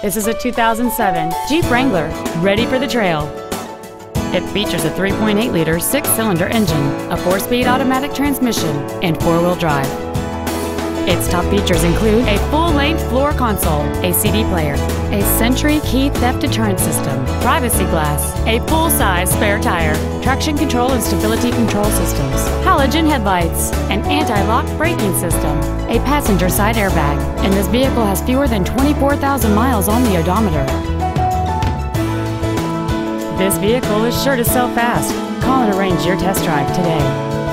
This is a 2007 Jeep Wrangler, ready for the trail. It features a 3.8-liter six-cylinder engine, a four-speed automatic transmission, and four-wheel drive. Its top features include a full-length floor console, a CD player, a Sentry key theft deterrent system, privacy glass, a full-size spare tire, traction control and stability control systems, halogen headlights, an anti-lock braking system, a passenger side airbag, and this vehicle has fewer than 24,000 miles on the odometer. This vehicle is sure to sell fast. Call and arrange your test drive today.